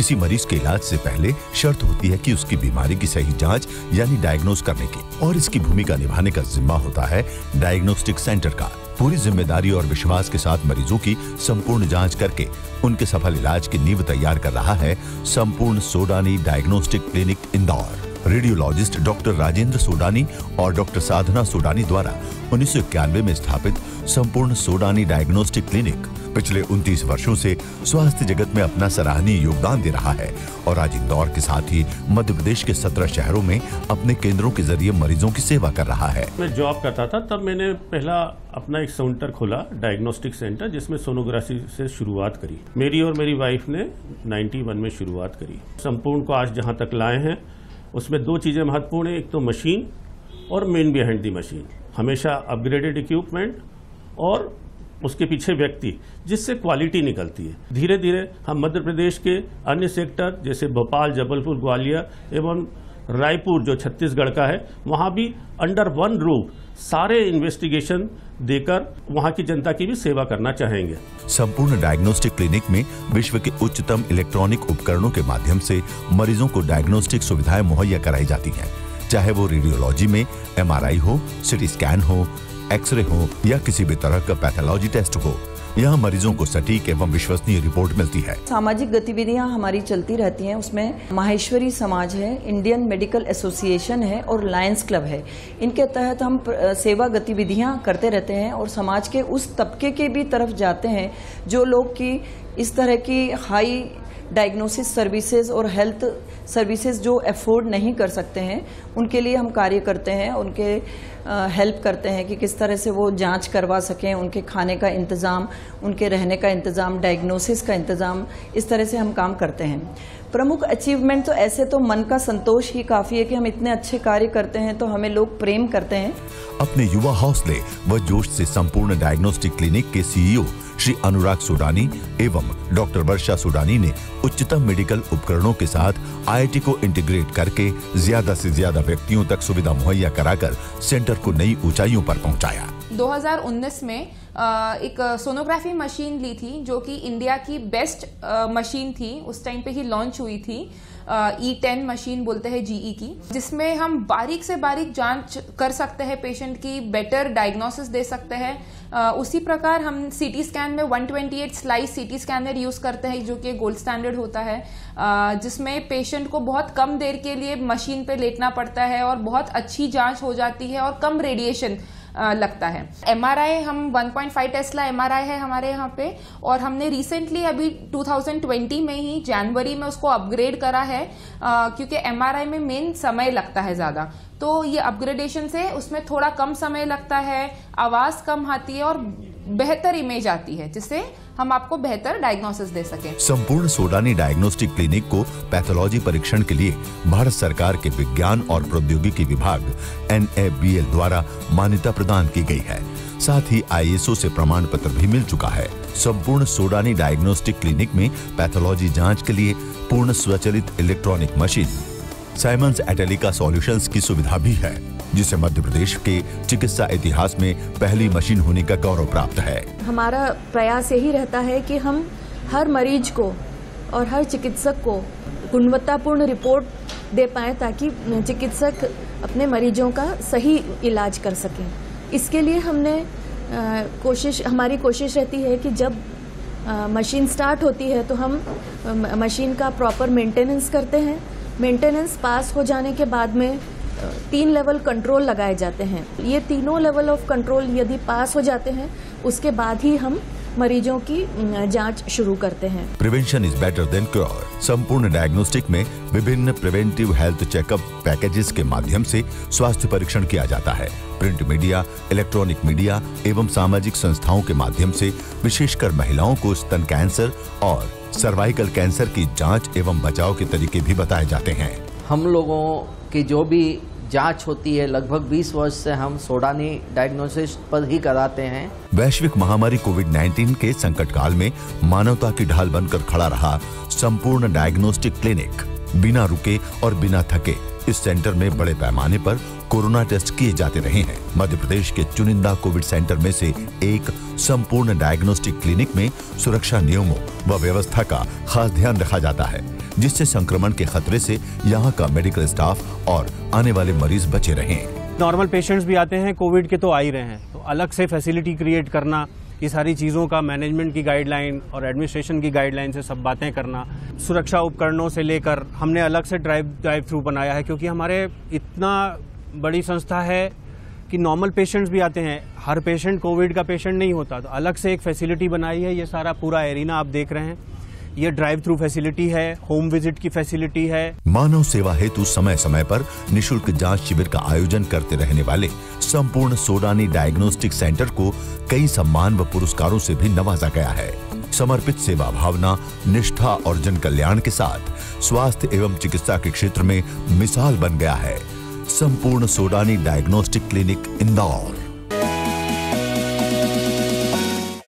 किसी मरीज़ के इलाज से पहले शर्त होती है कि उसकी बीमारी की सही जाँच, यानी डायग्नोज करने की। और इसकी भूमिका निभाने का जिम्मा होता है डायग्नोस्टिक सेंटर का। पूरी ज़िम्मेदारी और विश्वास के साथ मरीजों की संपूर्ण जाँच करके उनके सफल इलाज की नींव तैयार कर रहा है Sampurna Sodani diagnostic clinic Indore. Radiologist doctor Rajendra Sodani और डॉक्टर साधना सोडानी द्वारा उन्नीस सौ इक्यानवे में स्थापित संपूर्ण सोडानी डायग्नोस्टिक क्लिनिक पिछले 29 वर्षों से स्वास्थ्य जगत में अपना सराहनीय योगदान दे रहा है और आज इंदौर के साथ ही मध्य प्रदेश के 17 शहरों में अपने केंद्रों के ज़रिए मरीजों की सेवा कर रहा है। मैं जॉब करता था, तब मैंने पहला अपना एक सेंटर खोला, डायग्नोस्टिक सेंटर, जिसमें सोनोग्राफी से शुरुआत करी। मेरी और मेरी वाइफ ने 91 में शुरुआत करी। संपूर्ण को आज जहाँ तक लाए हैं उसमें दो चीज़ें महत्वपूर्ण हैं, एक तो मशीन और मेन बिहाइंड दी मशीन हमेशा अपग्रेडेड इक्विपमेंट और उसके पीछे व्यक्ति, जिससे क्वालिटी निकलती है। धीरे धीरे हम मध्य प्रदेश के अन्य सेक्टर जैसे भोपाल, जबलपुर, ग्वालियर एवं रायपुर, जो छत्तीसगढ़ का है, वहाँ भी अंडर वन रूफ सारे इन्वेस्टिगेशन देकर वहाँ की जनता की भी सेवा करना चाहेंगे। संपूर्ण डायग्नोस्टिक क्लिनिक में विश्व के उच्चतम इलेक्ट्रॉनिक उपकरणों के माध्यम से मरीजों को डायग्नोस्टिक सुविधाएँ मुहैया कराई जाती हैं, चाहे वो रेडियोलॉजी में एमआरआई हो सिटी स्कैन हो एक्सरे हो, या किसी भी तरह का पैथोलॉजी टेस्ट हो। यहाँ मरीजों को सटीक एवं विश्वसनीय रिपोर्ट मिलती है। सामाजिक गतिविधियाँ हमारी चलती रहती हैं। उसमें माहेश्वरी समाज है, इंडियन मेडिकल एसोसिएशन है और लायंस क्लब है। इनके तहत हम सेवा गतिविधियाँ करते रहते हैं और समाज के उस तबके के भी तरफ़ जाते हैं जो लोग की इस तरह की हाई डायग्नोसिस सर्विसेज़ और हेल्थ सर्विसेज़ जो अफोर्ड नहीं कर सकते हैं, उनके लिए हम कार्य करते हैं, उनके हेल्प करते हैं कि किस तरह से वो जाँच करवा सकें, उनके खाने का इंतज़ाम, उनके रहने का इंतज़ाम डायग्नोसिस का इंतज़ाम, इस तरह से हम काम करते हैं। प्रमुख अचीवमेंट तो ऐसे तो मन का संतोष ही काफ़ी है कि हम इतने अच्छे कार्य करते हैं तो हमें लोग प्रेम करते हैं। अपने युवा हौसले व जोश से संपूर्ण डायग्नोस्टिक क्लिनिक के सीईओ श्री अनुराग सुडानी एवं डॉक्टर वर्षा सुडानी ने उच्चतम मेडिकल उपकरणों के साथ आईआईटी को इंटीग्रेट करके ज़्यादा से ज़्यादा व्यक्तियों तक सुविधा मुहैया कराकर सेंटर को नई ऊंचाइयों पर पहुँचाया। 2019 में एक सोनोग्राफी मशीन ली थी, जो कि इंडिया की बेस्ट मशीन थी। उस टाइम पे ही लॉन्च हुई थी ई टेन मशीन बोलते हैं जीई की, जिसमें हम बारीक से बारीक जाँच कर सकते हैं पेशेंट की बेटर डायग्नोसिस दे सकते हैं। उसी प्रकार हम सीटी स्कैन में 128 स्लाइस सीटी स्कैनर यूज़ करते हैं, जो कि गोल्ड स्टैंडर्ड होता है। जिसमें पेशेंट को बहुत कम देर के लिए मशीन पे लेटना पड़ता है और बहुत अच्छी जाँच हो जाती है और कम रेडिएशन लगता है। एमआरआई हम 1.5 टेस्ला एमआरआई है हमारे यहाँ पे, और हमने रिसेंटली अभी 2020 में ही जनवरी में उसको अपग्रेड करा है क्योंकि एमआरआई में मेन समय लगता है ज़्यादा। तो ये अपग्रेडेशन से उसमें थोड़ा कम समय लगता है, आवाज़ कम आती है और बेहतर इमेज आती है, जिससे हम आपको बेहतर डायग्नोसिस दे सकें। संपूर्ण सोडानी डायग्नोस्टिक क्लिनिक को पैथोलॉजी परीक्षण के लिए भारत सरकार के विज्ञान और प्रौद्योगिकी विभाग एन द्वारा मान्यता प्रदान की गई है। साथ ही आईएसओ से प्रमाण पत्र भी मिल चुका है। संपूर्ण सोडानी डायग्नोस्टिक क्लिनिक में पैथोलॉजी जाँच के लिए पूर्ण स्वचलित electronic machine Siemens Atellica solutions की सुविधा भी है। जिसे मध्य प्रदेश के चिकित्सा इतिहास में पहली मशीन होने का गौरव प्राप्त है। हमारा प्रयास यही रहता है कि हम हर मरीज़ को और हर चिकित्सक को गुणवत्तापूर्ण रिपोर्ट दे पाए ताकि चिकित्सक अपने मरीजों का सही इलाज कर सकें। इसके लिए हमने आ, कोशिश हमारी कोशिश रहती है कि जब मशीन स्टार्ट होती है तो हम मशीन का प्रॉपर मेंटेनेंस करते हैं। मेंटेनेंस पास हो जाने के बाद में तीन लेवल कंट्रोल लगाए जाते हैं। ये तीनों लेवल ऑफ़ कंट्रोल यदि पास हो जाते हैं उसके बाद ही हम मरीजों की जाँच शुरू करते हैं। Prevention is better than cure Sampurna diagnostic में विभिन्न प्रिवेंटिव हेल्थ चेकअप पैकेजेस के माध्यम से स्वास्थ्य परीक्षण किया जाता है। प्रिंट मीडिया इलेक्ट्रॉनिक मीडिया एवं सामाजिक संस्थाओं के माध्यम से विशेषकर महिलाओं को स्तन कैंसर और सर्वाइकल कैंसर की जाँच एवं बचाव के तरीके भी बताए जाते हैं। हम लोगों की जो भी जाँच होती है, लगभग 20 वर्ष से हम सोडानी डायग्नोसिस पर ही कराते हैं। वैश्विक महामारी कोविड 19 के संकट काल में मानवता की ढाल बनकर खड़ा रहा संपूर्ण डायग्नोस्टिक क्लिनिक बिना रुके और बिना थके इस सेंटर में बड़े पैमाने पर कोरोना टेस्ट किए जाते रहे हैं। मध्य प्रदेश के चुनिंदा कोविड सेंटर में से एक संपूर्ण डायग्नोस्टिक क्लिनिक में सुरक्षा नियमों व व्यवस्था का खास ध्यान रखा जाता है। जिससे संक्रमण के खतरे से यहाँ का मेडिकल स्टाफ और आने वाले मरीज़ बचे रहे। नॉर्मल पेशेंट्स भी आते हैं कोविड के तो आ ही रहे हैं। तो अलग से फैसिलिटी क्रिएट करना, ये सारी चीज़ों का मैनेजमेंट की गाइडलाइन और एडमिनिस्ट्रेशन की गाइडलाइन से सब बातें करना, सुरक्षा उपकरणों से लेकर हमने अलग से ड्राइव ड्राइव थ्रू बनाया है क्योंकि हमारे इतना बड़ी संस्था है कि नॉर्मल पेशेंट्स भी आते हैं। हर पेशेंट कोविड का पेशेंट नहीं होता। तो अलग से एक फैसिलिटी बनाई है, ये सारा पूरा एरिना आप देख रहे हैं। ये ड्राइव थ्रू फैसिलिटी है होम विज़िट की फैसिलिटी है। मानव सेवा हेतु समय समय पर निशुल्क जाँच शिविर का आयोजन करते रहने वाले संपूर्ण सोडानी डायग्नोस्टिक सेंटर को कई सम्मान व पुरस्कारों से भी नवाजा गया है। समर्पित सेवा भावना, निष्ठा और जन कल्याण के साथ स्वास्थ्य एवं चिकित्सा के क्षेत्र में मिसाल बन गया है। Sampurna Sodani diagnostic clinic Indore.